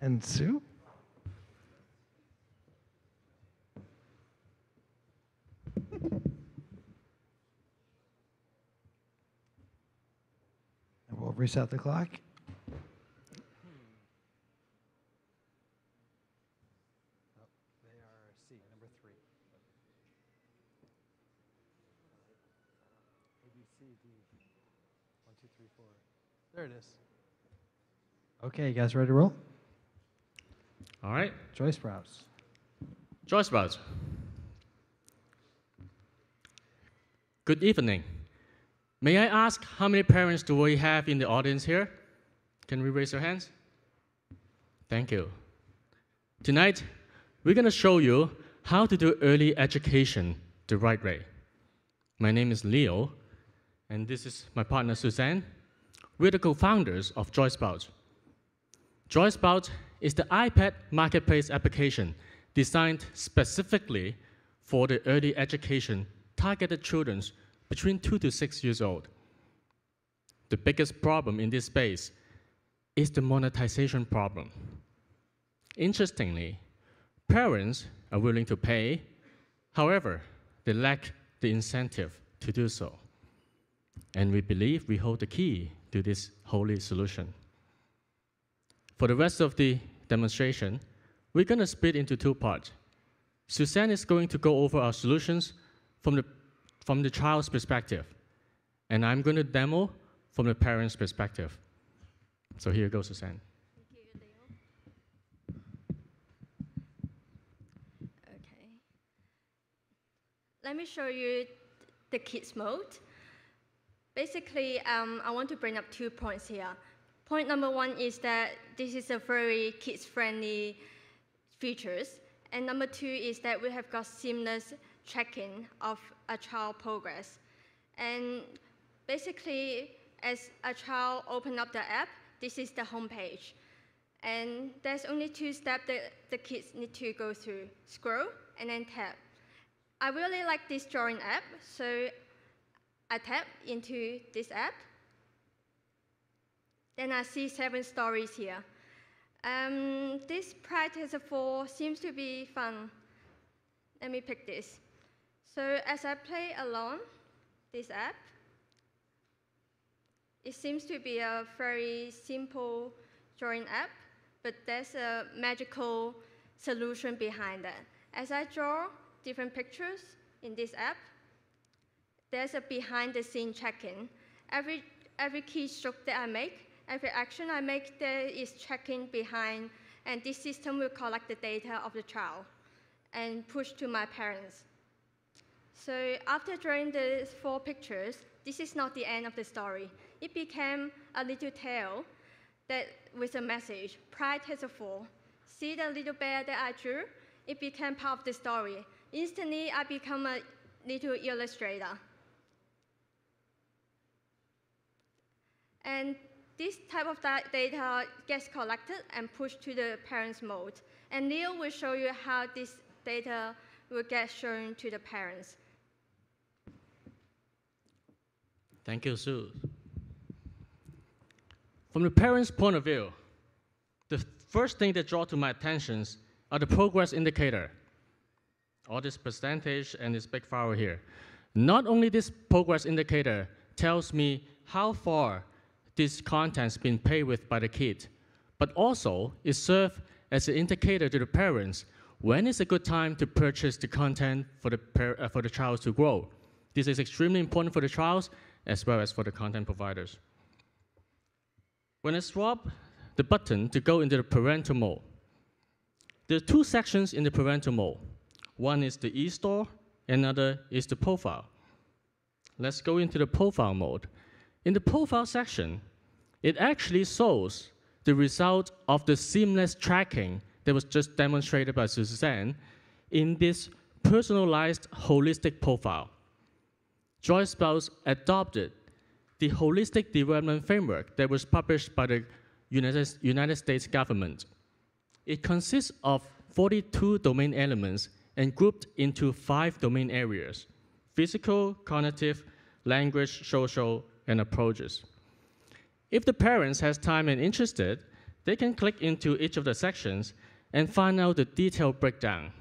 and Sue. And we'll reset the clock. They are C, number three. A, B, C, D. One, two, three, four. There it is. Okay, you guys ready to roll? All right, Joy Sprouts. Joy Sprouts. Good evening. May I ask how many parents do we have in the audience here? Can we raise your hands? Thank you. Tonight, we're going to show you how to do early education the right way. My name is Leo, and this is my partner Suzanne. We're the co-founders of Joy Sprouts. Joy Sprouts. Is the iPad marketplace application designed specifically for the early education targeted children between 2 to 6 years old. The biggest problem in this space is the monetization problem. Interestingly, parents are willing to pay, however, they lack the incentive to do so. And we believe we hold the key to this holy solution. For the rest of the demonstration, we're going to split into two parts. Suzanne is going to go over our solutions from the, from the child's perspective, and I'm going to demo from the parent's perspective. So here goes Suzanne. Let me show you the kids mode. Basically, um, I want to bring up two points here. Point number one is that this is a very kids-friendly features. And number two is that we have got seamless tracking of a child progress. And basically, as a child open up the app, this is the home page. And there's only two steps that the kids need to go through, scroll and then tap. I really like this drawing app, so I tap into this app. Then I see seven stories here. Um, this practice four seems to be fun. Let me pick this. So as I play along this app, it seems to be a very simple drawing app, but there's a magical solution behind that. As I draw different pictures in this app, there's a behind the scene check-in. Every, every keystroke that I make, every action I make, there is checking behind, and this system will collect the data of the child and push to my parents. So after drawing the four pictures, this is not the end of the story. It became a little tale that with a message, pride has a fall. See the little bear that I drew? It became part of the story. Instantly, I become a little illustrator. And this type of data gets collected and pushed to the parents mode. And Neil will show you how this data will get shown to the parents. Thank you, Sue. From the parent's point of view, the first thing that draw to my attention are the progress indicator. All this percentage and this big flower here. Not only this progress indicator tells me how far this content's been paid with by the kid, but also it serves as an indicator to the parents when is a good time to purchase the content for the, uh, for the child to grow. This is extremely important for the child as well as for the content providers. When I swap the button to go into the parental mode, there are two sections in the parental mode. One is the e-store, another is the profile. Let's go into the profile mode. In the profile section, it actually shows the result of the seamless tracking that was just demonstrated by Suzanne in this personalized holistic profile. Joy Sprouts adopted the holistic development framework that was published by the United States government. It consists of 42 domain elements and grouped into five domain areas physical, cognitive, language, social, and approaches. If the parents has time and interested, they can click into each of the sections and find out the detailed breakdown.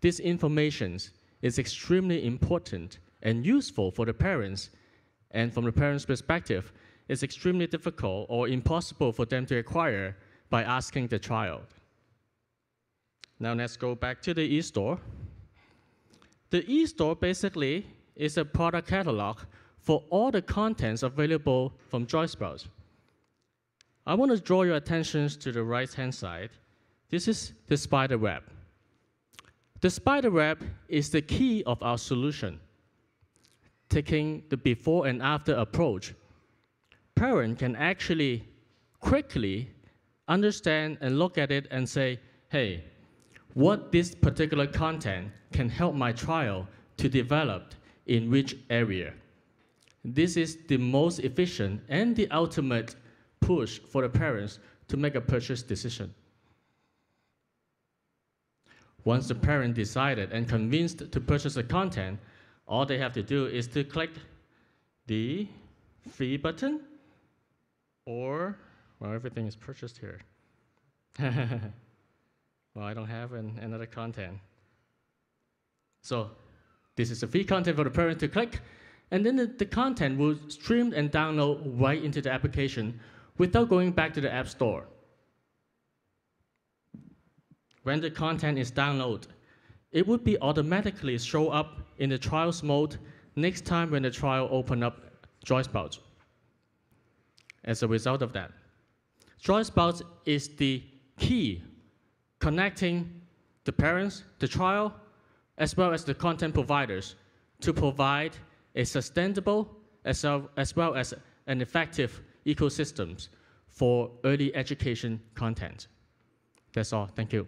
This information is extremely important and useful for the parents, and from the parents' perspective, it's extremely difficult or impossible for them to acquire by asking the child. Now let's go back to the e-store. The e-store basically is a product catalog for all the contents available from Joy Sprouts. I want to draw your attention to the right-hand side. This is the spider web. The spider web is the key of our solution. Taking the before and after approach, parent can actually quickly understand and look at it and say, hey, what this particular content can help my trial to develop in which area. This is the most efficient and the ultimate push for the parents to make a purchase decision. Once the parent decided and convinced to purchase the content, all they have to do is to click the free button or, well, everything is purchased here. well, I don't have an, another content. So this is the free content for the parent to click, and then the, the content will stream and download right into the application without going back to the App Store. When the content is downloaded, it would be automatically show up in the trials mode next time when the trial open up JoySprouts. As a result of that, JoySprouts is the key connecting the parents, the trial, as well as the content providers to provide a sustainable as well as, well as an effective ecosystems for early education content. That's all. Thank you.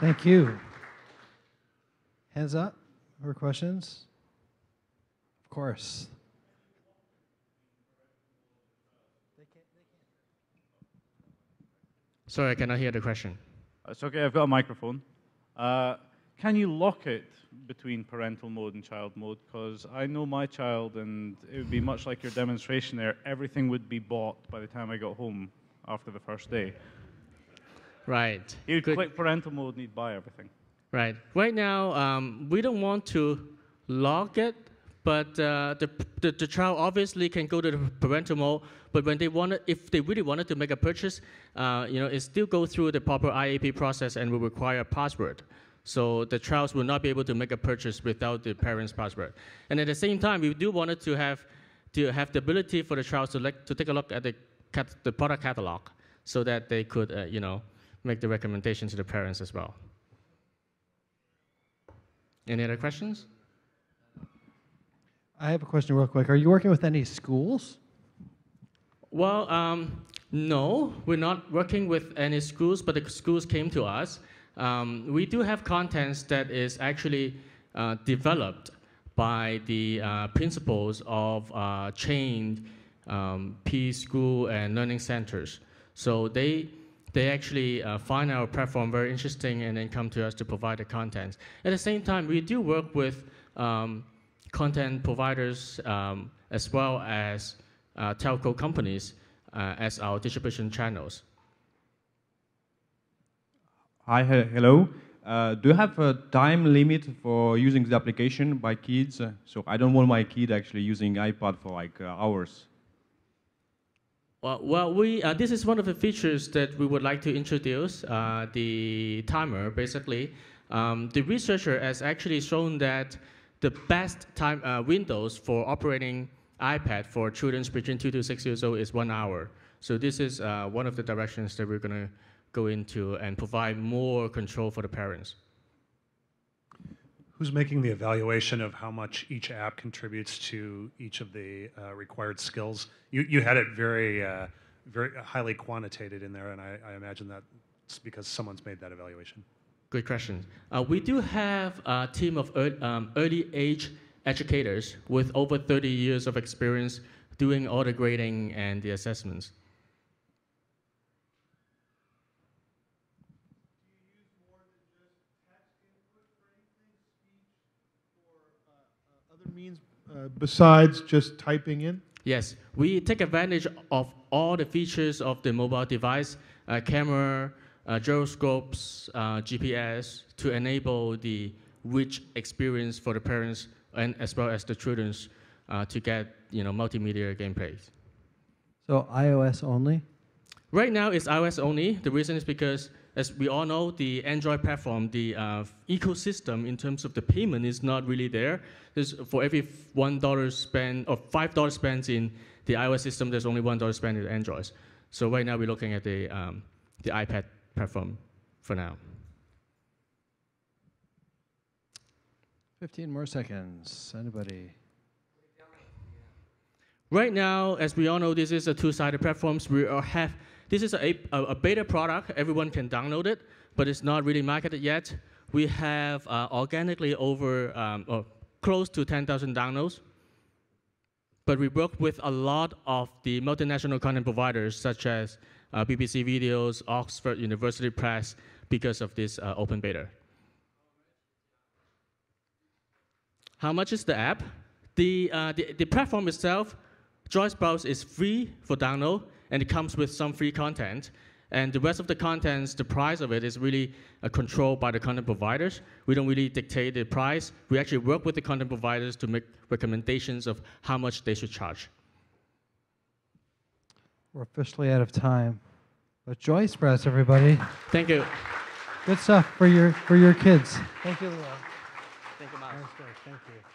Thank you. Hands up for questions? Of course. Sorry, I cannot hear the question. It's okay, I've got a microphone. Uh, can you lock it between parental mode and child mode? Because I know my child, and it would be much like your demonstration there. Everything would be bought by the time I got home after the first day. Right. Would Good. click parental mode and he'd buy everything. Right. Right now, um, we don't want to log it, but uh, the, the, the child obviously can go to the parental mode. But when they want, if they really wanted to make a purchase, uh, you know, it still go through the proper IAP process and will require a password. So the child will not be able to make a purchase without the parent's password. And at the same time, we do want it to have to have the ability for the child to, like, to take a look at the, cat, the product catalog so that they could, uh, you know, make the recommendation to the parents as well. Any other questions? I have a question real quick. Are you working with any schools? Well, um, no, we're not working with any schools, but the schools came to us. Um, we do have contents that is actually uh, developed by the uh, principals of uh, chained um, P school and learning centers. So they they actually uh, find our platform very interesting and then come to us to provide the content. At the same time, we do work with um, content providers um, as well as uh, telco companies uh, as our distribution channels. Hi, he- hello. Uh, do you have a time limit for using the application by kids? So I don't want my kid actually using iPad for like uh, hours. Well, well we, uh, this is one of the features that we would like to introduce, uh, the timer, basically. Um, the researcher has actually shown that the best time uh, windows for operating iPad for children between two to six years old is one hour. So this is uh, one of the directions that we're going to go into and provide more control for the parents. Who's making the evaluation of how much each app contributes to each of the uh, required skills? You, you had it very, uh, very highly quantitated in there, and I, I imagine that's because someone's made that evaluation. Good question. Uh, we do have a team of early, um, early age educators with over 30 years of experience doing all the grading and the assessments. Means uh, besides just typing in? Yes, we take advantage of all the features of the mobile device, uh, camera, uh, gyroscopes, uh, GPS, to enable the rich experience for the parents and as well as the children uh, to get you know multimedia gameplay. So iOS only? Right now, it's iOS only. The reason is because, as we all know, the Android platform, the uh, ecosystem in terms of the payment is not really there. There's, for every one dollar spent or five dollars spent in the iOS system, there's only one dollar spent in Android. So right now, we're looking at the um, the iPad platform for now. 15 more seconds. Anybody? Right now, as we all know, this is a two-sided platform. We have this is a, a, a beta product. Everyone can download it, but it's not really marketed yet. We have uh, organically over um, or close to 10,000 downloads. But we work with a lot of the multinational content providers, such as uh, BBC Videos, Oxford University Press, because of this uh, open beta. How much is the app? The, uh, the, the platform itself, Joy Sprouts is free for download, and it comes with some free content. And the rest of the contents, the price of it is really uh, controlled by the content providers. We don't really dictate the price. We actually work with the content providers to make recommendations of how much they should charge. We're officially out of time. But Joy Sprouts, everybody. Thank you. Good stuff for your for your kids. Thank you, Leon. Thank you, Nice work. Thank you.